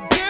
Yeah.